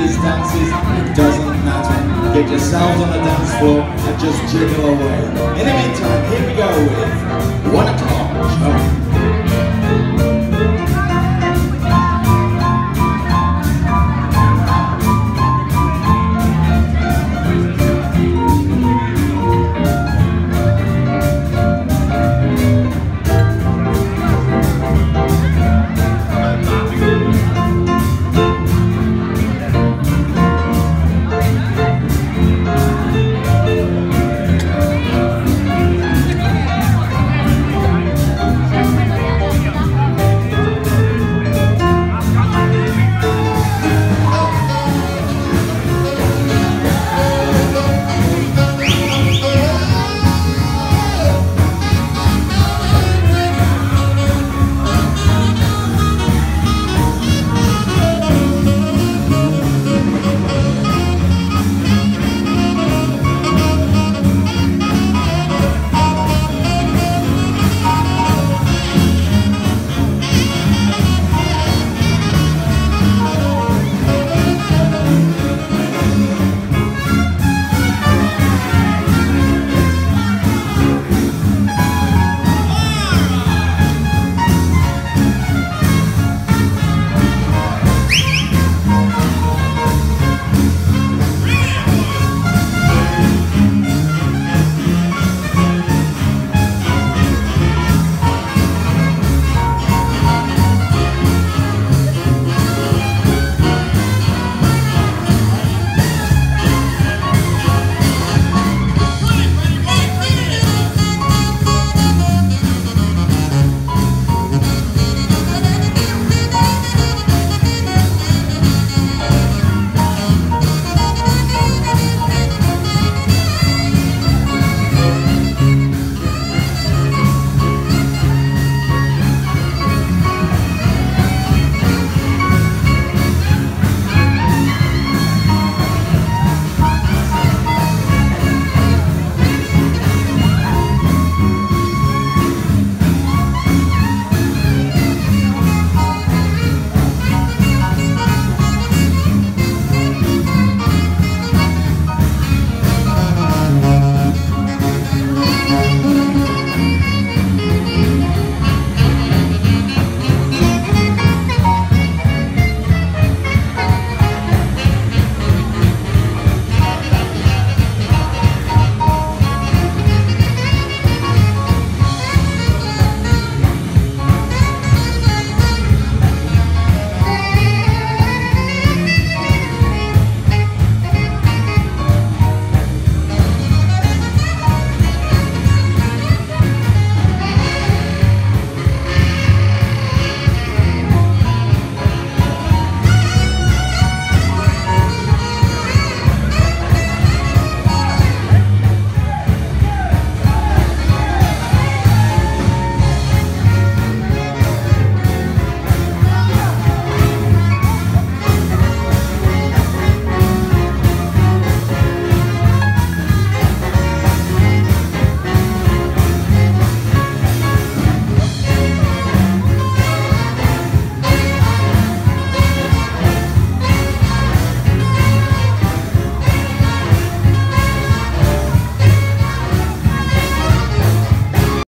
these dances, it doesn't matter. Get yourselves on the dance floor and just jiggle away. In the meantime, here we go